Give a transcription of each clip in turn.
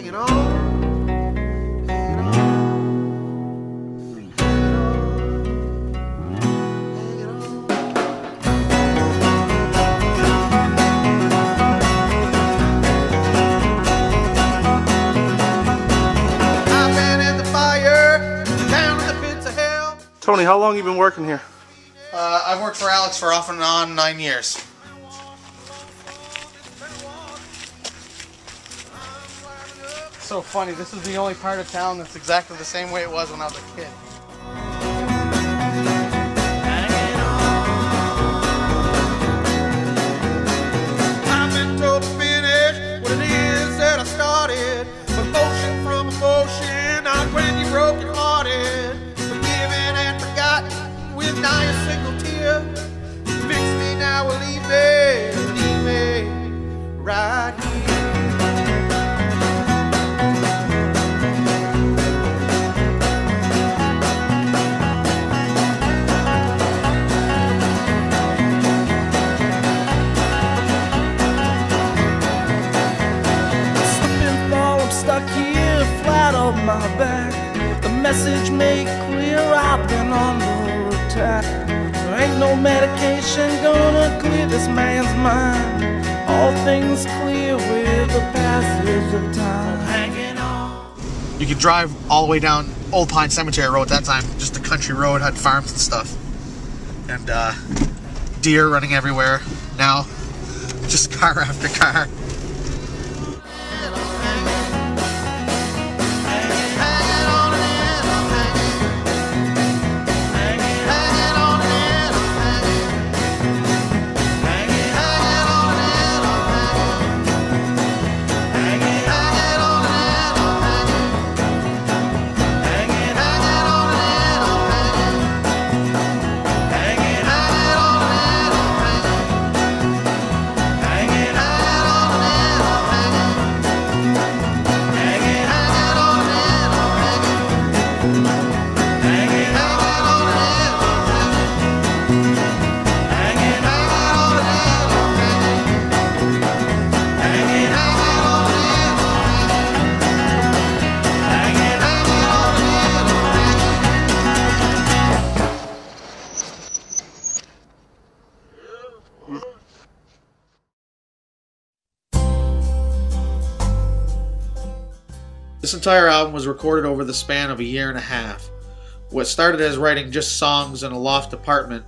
hanging on. Tony, how long you been working here? Uh, I've worked for Alex for off and on nine years. So funny, this is the only part of town that's exactly the same way it was when I was a kid. Under attack. There ain't no medication gonna clear this man's mind. All things clear with the passage of time. Hanging on. You could drive all the way down Old Pine Cemetery Road at that time, just a country road, had farms and stuff. And uh, deer running everywhere. Now, just car after car. This entire album was recorded over the span of a year and a half. What started as writing just songs in a loft apartment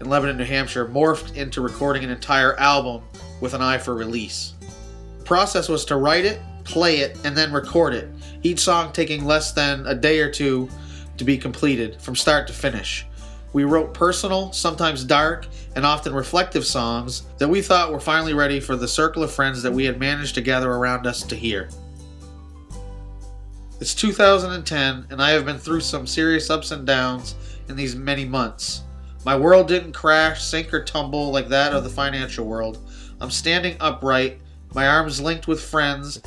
in Lebanon, New Hampshire, morphed into recording an entire album with an eye for release. The process was to write it, play it, and then record it, each song taking less than a day or two to be completed, from start to finish. We wrote personal, sometimes dark, and often reflective songs that we thought were finally ready for the circle of friends that we had managed to gather around us to hear. It's 2010, and I have been through some serious ups and downs in these many months. My world didn't crash, sink, or tumble like that of the financial world. I'm standing upright, my arms linked with friends,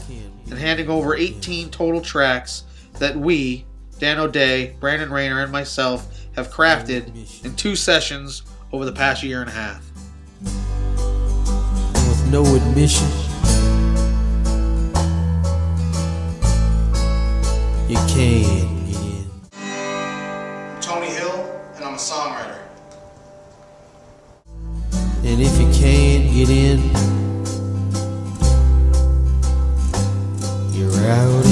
and handing over 18 total tracks that we, Dan O'Day, Brandon Rayner, and myself, have crafted in two sessions over the past year and a half. With no admission. You can't get in. Tony Hill, and I'm a songwriter. And if you can't get in, you're out